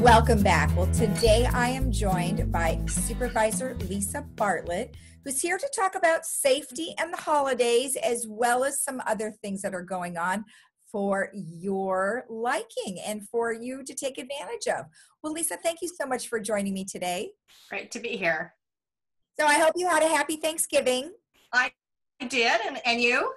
Welcome back. Well, today I am joined by Supervisor Lisa Bartlett, who's here to talk about safety and the holidays, as well as some other things that are going on for your liking and for you to take advantage of. Well, Lisa, thank you so much for joining me today. Great to be here. So I hope you had a happy Thanksgiving. I did, and, and you?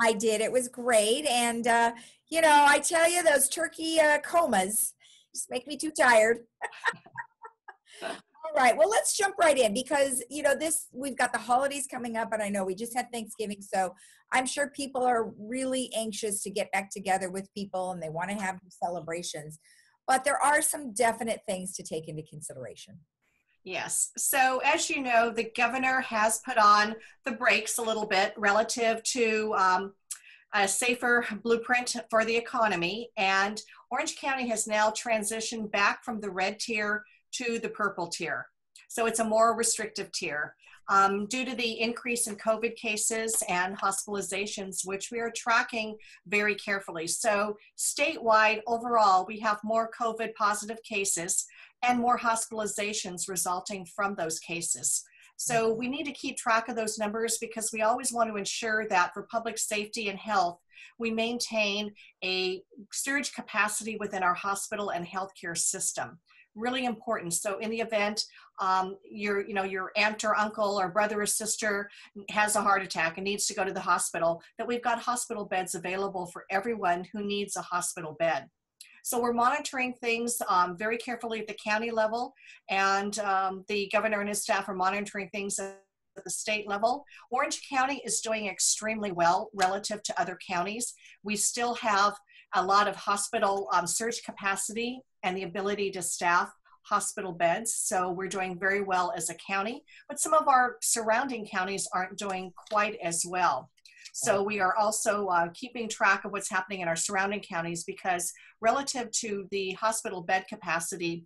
I did. It was great. And, uh, you know, I tell you, those turkey uh, comas just make me too tired. All right. Well, let's jump right in because, you know, this, we've got the holidays coming up, and I know we just had Thanksgiving. So I'm sure people are really anxious to get back together with people and they want to have celebrations. But there are some definite things to take into consideration. Yes. So, as you know, the governor has put on the brakes a little bit relative to um, a safer blueprint for the economy. And Orange County has now transitioned back from the red tier to the purple tier. So it's a more restrictive tier. Um, due to the increase in COVID cases and hospitalizations, which we are tracking very carefully. So, statewide, overall, we have more COVID positive cases and more hospitalizations resulting from those cases. So we need to keep track of those numbers because we always want to ensure that for public safety and health, we maintain a surge capacity within our hospital and healthcare system. Really important. So in the event um, your, you know, your aunt or uncle or brother or sister has a heart attack and needs to go to the hospital, that we've got hospital beds available for everyone who needs a hospital bed. So we're monitoring things um, very carefully at the county level, and um, the governor and his staff are monitoring things at the state level. Orange County is doing extremely well relative to other counties. We still have a lot of hospital um, surge capacity and the ability to staff hospital beds. So we're doing very well as a county, but some of our surrounding counties aren't doing quite as well. So we are also uh, keeping track of what's happening in our surrounding counties because relative to the hospital bed capacity,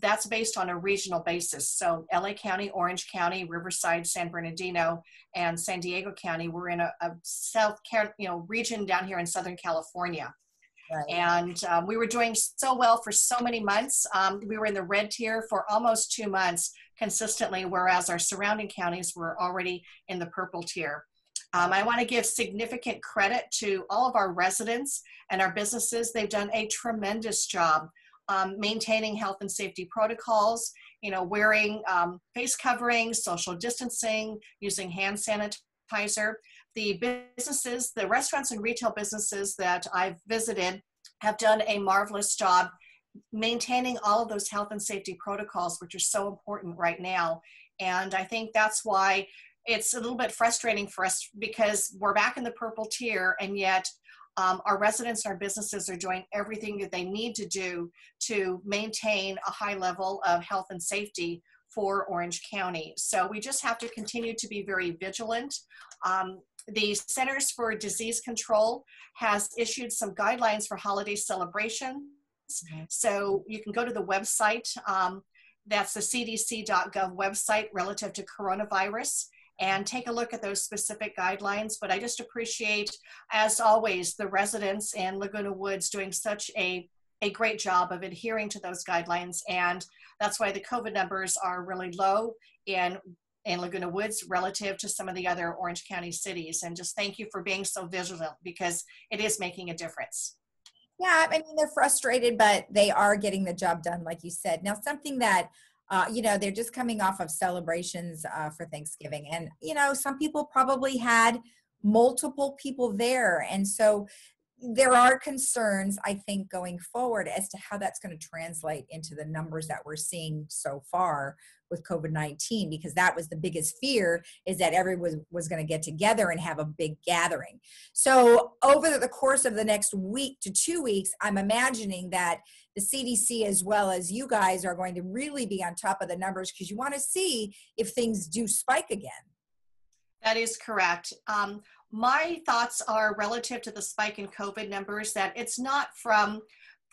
that's based on a regional basis. So LA County, Orange County, Riverside, San Bernardino, and San Diego County, we're in a, a South, you know, region down here in Southern California. Right. And um, we were doing so well for so many months. Um, we were in the red tier for almost two months consistently, whereas our surrounding counties were already in the purple tier. Um, I want to give significant credit to all of our residents and our businesses. They've done a tremendous job um, maintaining health and safety protocols, you know, wearing um, face coverings, social distancing, using hand sanitizer. The businesses, the restaurants and retail businesses that I've visited have done a marvelous job maintaining all of those health and safety protocols, which are so important right now. And I think that's why it's a little bit frustrating for us because we're back in the purple tier and yet um, our residents and our businesses are doing everything that they need to do to maintain a high level of health and safety for Orange County. So we just have to continue to be very vigilant. Um, the Centers for Disease Control has issued some guidelines for holiday celebrations. Mm-hmm. So you can go to the website. Um, that's the cdc.gov website relative to coronavirus and take a look at those specific guidelines. But I just appreciate, as always, the residents in Laguna Woods doing such a, a great job of adhering to those guidelines. And that's why the COVID numbers are really low in, in Laguna Woods relative to some of the other Orange County cities. And just thank you for being so vigilant because it is making a difference. Yeah, I mean, they're frustrated, but they are getting the job done, like you said. Now, something that uh, you know, they're just coming off of celebrations uh, for Thanksgiving. And, you know, some people probably had multiple people there. And so there are concerns, I think, going forward as to how that's going to translate into the numbers that we're seeing so far with COVID-19, because that was the biggest fear is that everyone was, was going to get together and have a big gathering. So over the course of the next week to two weeks, I'm imagining that the CDC as well as you guys are going to really be on top of the numbers because you want to see if things do spike again. That is correct. Um, my thoughts are relative to the spike in COVID numbers that it's not from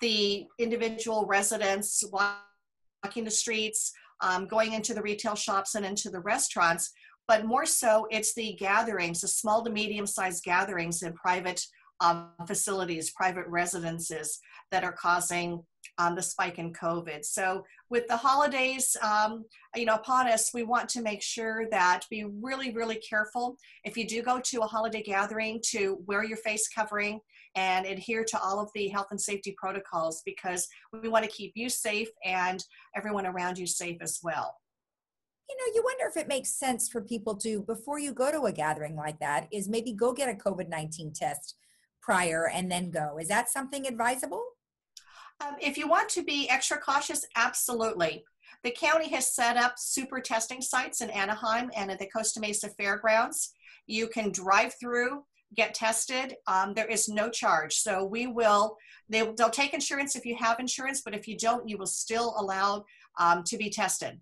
the individual residents walking the streets, um, going into the retail shops and into the restaurants, but more so it's the gatherings, the small to medium sized gatherings in private um, facilities, private residences that are causing um, the spike in COVID. So with the holidays, um, you know, upon us, we want to make sure that be really, really careful. If you do go to a holiday gathering, to wear your face covering and adhere to all of the health and safety protocols because we want to keep you safe and everyone around you safe as well. You know, you wonder if it makes sense for people to, before you go to a gathering like that, is maybe go get a COVID 19 test prior and then go. Is that something advisable? Um, if you want to be extra cautious, absolutely. The county has set up super testing sites in Anaheim and at the Costa Mesa Fairgrounds. You can drive through, get tested. Um, there is no charge. So we will, they, they'll take insurance if you have insurance, but if you don't, you will still allow um, to be tested.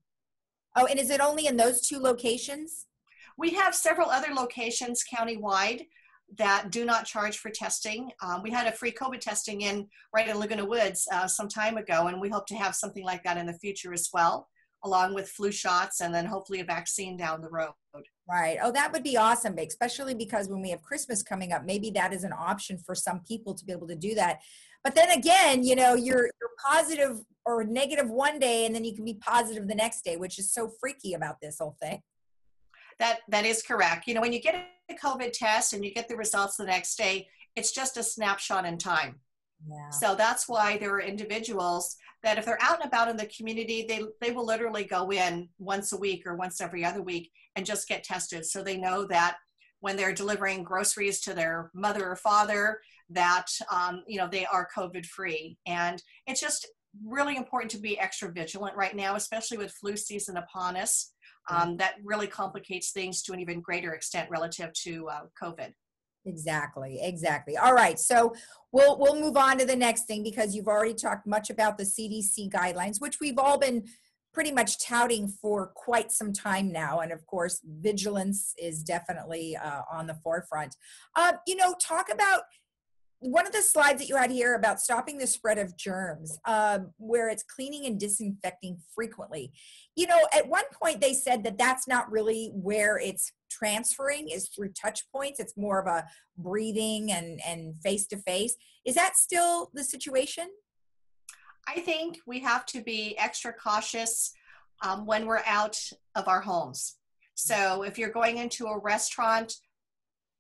Oh, and is it only in those two locations? We have several other locations countywide that do not charge for testing. Um, we had a free COVID testing in right in Laguna Woods uh, some time ago, and we hope to have something like that in the future as well, along with flu shots and then hopefully a vaccine down the road. Right. Oh, that would be awesome, especially because when we have Christmas coming up, maybe that is an option for some people to be able to do that. But then again, you know, you're you're positive or negative one day, and then you can be positive the next day, which is so freaky about this whole thing. That that is correct. You know, when you get a COVID test and you get the results the next day, it's just a snapshot in time. Yeah. So that's why there are individuals that if they're out and about in the community, they they will literally go in once a week or once every other week and just get tested so they know that when they're delivering groceries to their mother or father that um, you know they are covid free and it's just really important to be extra vigilant right now especially with flu season upon us um, that really complicates things to an even greater extent relative to uh, COVID. Exactly, exactly. All right, so we'll we'll move on to the next thing because you've already talked much about the CDC guidelines, which we've all been pretty much touting for quite some time now, and of course, vigilance is definitely uh, on the forefront. Uh, you know, talk about one of the slides that you had here about stopping the spread of germs, um, where it's cleaning and disinfecting frequently. You know, at one point they said that that's not really where it's transferring is through touch points. It's more of a breathing and and face to face. Is that still the situation? I think we have to be extra cautious um, when we're out of our homes. So if you're going into a restaurant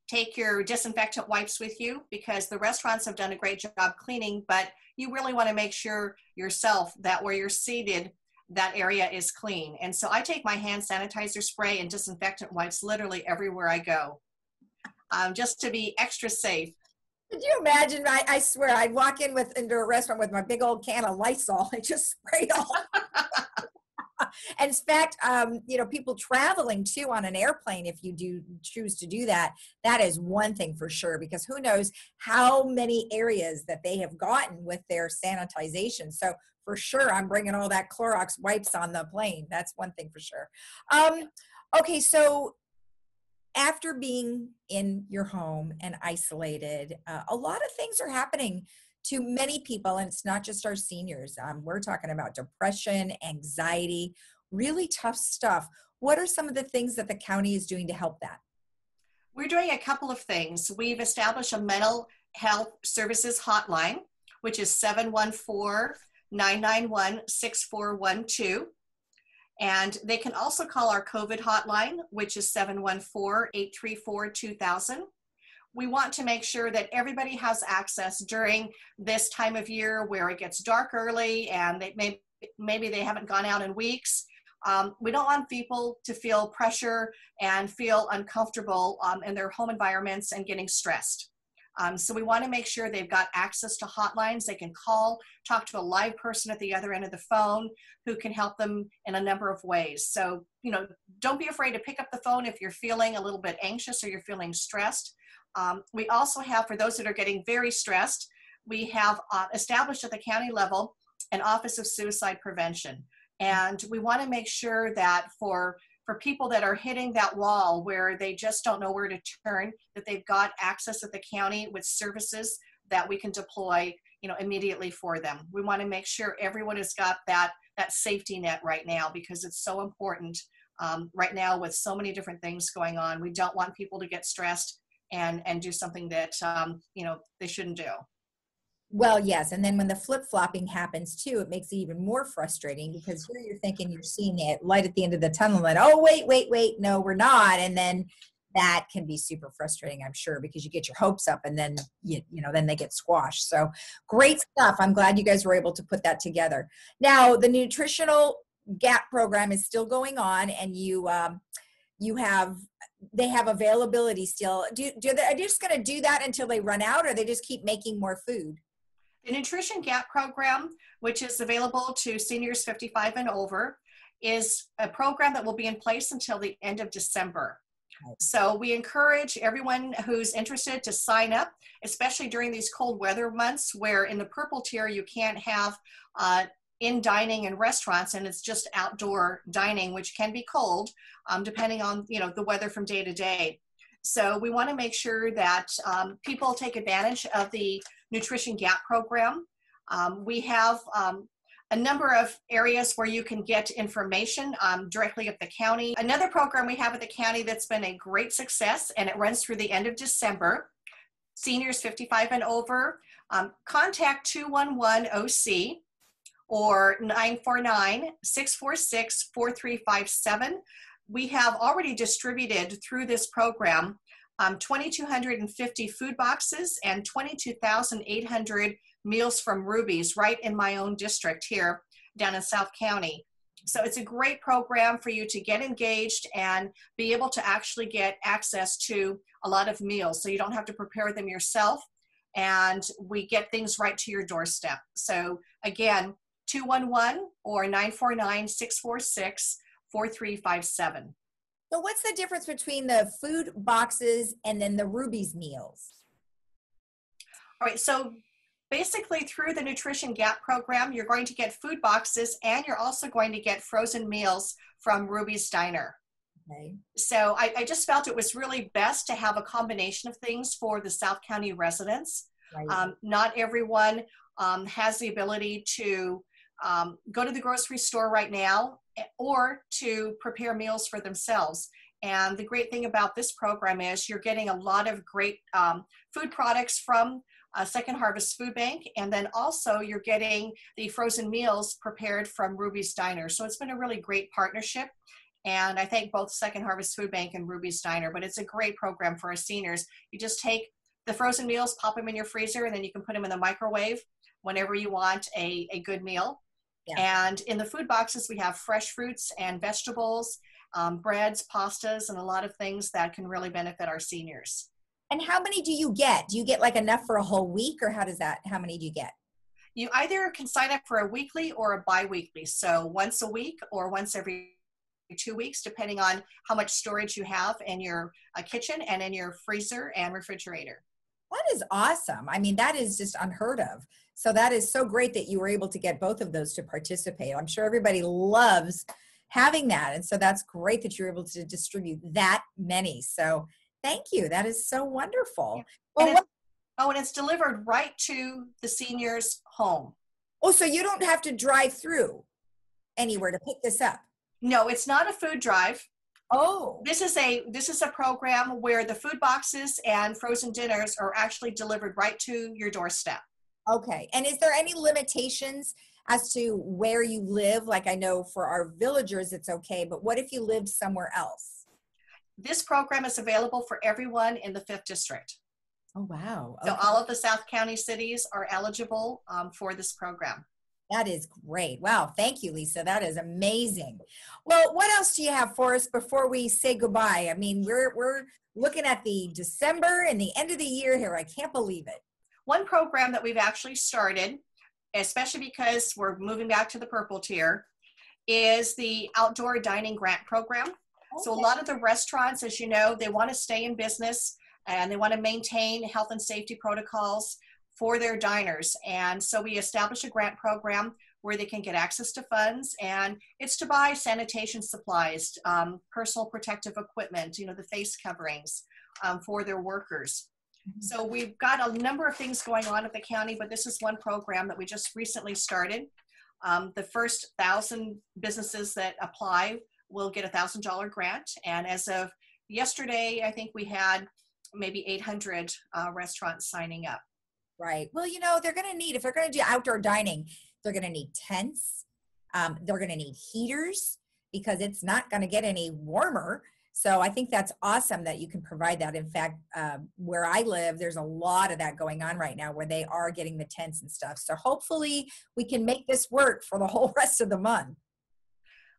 take your disinfectant wipes with you because the restaurants have done a great job cleaning, but you really want to make sure yourself that where you're seated, that area is clean. And so I take my hand sanitizer spray and disinfectant wipes literally everywhere I go, um, just to be extra safe. Could you imagine? I, I swear, I'd walk in with into a restaurant with my big old can of Lysol and just spray all. and in fact, um, you know, people traveling too on an airplane, if you do choose to do that, that is one thing for sure, because who knows how many areas that they have gotten with their sanitization. So for sure, I'm bringing all that Clorox wipes on the plane. That's one thing for sure. Um, okay, so after being in your home and isolated, uh, a lot of things are happening to many people, and it's not just our seniors. Um, we're talking about depression, anxiety, really tough stuff. What are some of the things that the county is doing to help that? We're doing a couple of things. We've established a mental health services hotline, which is 714 991 6412. And they can also call our COVID hotline, which is 714 834 2000 we want to make sure that everybody has access during this time of year where it gets dark early and they may, maybe they haven't gone out in weeks. Um, we don't want people to feel pressure and feel uncomfortable um, in their home environments and getting stressed. Um, so we want to make sure they've got access to hotlines. They can call, talk to a live person at the other end of the phone who can help them in a number of ways. So, you know, don't be afraid to pick up the phone if you're feeling a little bit anxious or you're feeling stressed. Um, we also have, for those that are getting very stressed, we have uh, established at the county level an Office of Suicide Prevention. And we want to make sure that for for people that are hitting that wall where they just don't know where to turn, that they've got access at the county with services that we can deploy, you know, immediately for them. We want to make sure everyone has got that that safety net right now because it's so important um, right now with so many different things going on. We don't want people to get stressed and and do something that um, you know they shouldn't do. Well, yes. And then when the flip flopping happens too, it makes it even more frustrating because here you're thinking you're seeing it light at the end of the tunnel and oh, wait, wait, wait, no, we're not. And then that can be super frustrating, I'm sure, because you get your hopes up and then you, you know, then they get squashed. So great stuff. I'm glad you guys were able to put that together. Now, the nutritional gap program is still going on and you um, you have they have availability still. Do, do they, are they just going to do that until they run out or they just keep making more food? The Nutrition Gap program, which is available to seniors 55 and over, is a program that will be in place until the end of December. So we encourage everyone who's interested to sign up, especially during these cold weather months where in the purple tier you can't have uh, in dining and restaurants and it's just outdoor dining which can be cold um, depending on you know the weather from day to day so we want to make sure that um, people take advantage of the nutrition gap program um, we have um, a number of areas where you can get information um, directly at the county another program we have at the county that's been a great success and it runs through the end of december seniors 55 and over um, contact 211 oc or 949 646 4357. We have already distributed through this program um, 2,250 food boxes and 22,800 meals from Ruby's right in my own district here down in South County. So it's a great program for you to get engaged and be able to actually get access to a lot of meals. So you don't have to prepare them yourself and we get things right to your doorstep. So again, 211 or 949 646 4357. So, what's the difference between the food boxes and then the Ruby's meals? All right, so basically, through the Nutrition Gap program, you're going to get food boxes and you're also going to get frozen meals from Ruby's Diner. Okay. So, I, I just felt it was really best to have a combination of things for the South County residents. Right. Um, not everyone um, has the ability to um, go to the grocery store right now eh, or to prepare meals for themselves. And the great thing about this program is you're getting a lot of great um, food products from uh, Second Harvest Food Bank, and then also you're getting the frozen meals prepared from Ruby's Diner. So it's been a really great partnership. And I thank both Second Harvest Food Bank and Ruby's Diner, but it's a great program for our seniors. You just take the frozen meals, pop them in your freezer, and then you can put them in the microwave whenever you want a, a good meal. Yeah. And in the food boxes, we have fresh fruits and vegetables, um, breads, pastas, and a lot of things that can really benefit our seniors. And how many do you get? Do you get like enough for a whole week, or how does that? How many do you get? You either can sign up for a weekly or a bi-weekly, so once a week or once every two weeks, depending on how much storage you have in your uh, kitchen and in your freezer and refrigerator. That is awesome. I mean, that is just unheard of. So that is so great that you were able to get both of those to participate. I'm sure everybody loves having that. And so that's great that you're able to distribute that many. So thank you. That is so wonderful. Well, and oh, and it's delivered right to the senior's home. Oh, so you don't have to drive through anywhere to pick this up? No, it's not a food drive. Oh. This is a this is a program where the food boxes and frozen dinners are actually delivered right to your doorstep. Okay. And is there any limitations as to where you live? Like I know for our villagers it's okay, but what if you lived somewhere else? This program is available for everyone in the 5th district. Oh wow. Okay. So all of the South County cities are eligible um, for this program. That is great. Wow. Thank you, Lisa. That is amazing. Well, what else do you have for us before we say goodbye? I mean, we're we're looking at the December and the end of the year here. I can't believe it. One program that we've actually started, especially because we're moving back to the purple tier, is the outdoor dining grant program. Okay. So a lot of the restaurants, as you know, they want to stay in business and they want to maintain health and safety protocols for their diners. And so we established a grant program where they can get access to funds and it's to buy sanitation supplies, um, personal protective equipment, you know, the face coverings um, for their workers. Mm-hmm. So we've got a number of things going on at the county, but this is one program that we just recently started. Um, the first thousand businesses that apply will get a thousand dollar grant. And as of yesterday, I think we had maybe 800 uh, restaurants signing up. Right. Well, you know, they're going to need, if they're going to do outdoor dining, they're going to need tents. Um, they're going to need heaters because it's not going to get any warmer. So I think that's awesome that you can provide that. In fact, uh, where I live, there's a lot of that going on right now where they are getting the tents and stuff. So hopefully we can make this work for the whole rest of the month.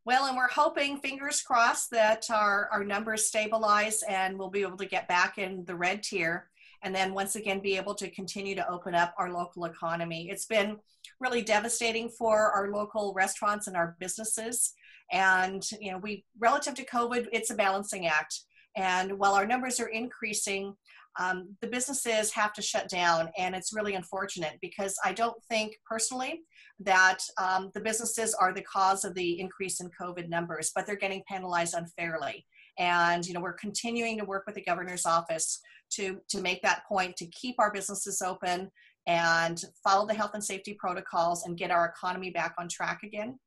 Well, and we're hoping, fingers crossed, that our, our numbers stabilize and we'll be able to get back in the red tier and then once again be able to continue to open up our local economy. It's been really devastating for our local restaurants and our businesses. And, you know, we, relative to COVID, it's a balancing act. And while our numbers are increasing, um, the businesses have to shut down. And it's really unfortunate because I don't think personally that um, the businesses are the cause of the increase in COVID numbers, but they're getting penalized unfairly. And, you know, we're continuing to work with the governor's office to, to make that point, to keep our businesses open and follow the health and safety protocols and get our economy back on track again.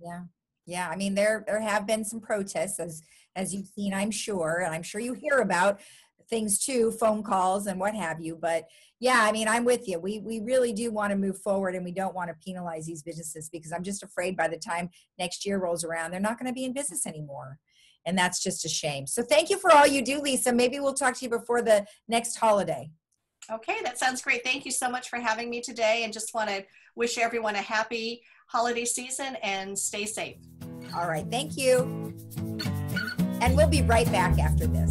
Yeah. Yeah, I mean there there have been some protests as as you've seen, I'm sure, and I'm sure you hear about things too, phone calls and what have you. But yeah, I mean, I'm with you. We we really do want to move forward, and we don't want to penalize these businesses because I'm just afraid by the time next year rolls around, they're not going to be in business anymore, and that's just a shame. So thank you for all you do, Lisa. Maybe we'll talk to you before the next holiday. Okay, that sounds great. Thank you so much for having me today, and just want to wish everyone a happy holiday season and stay safe. All right, thank you. And we'll be right back after this.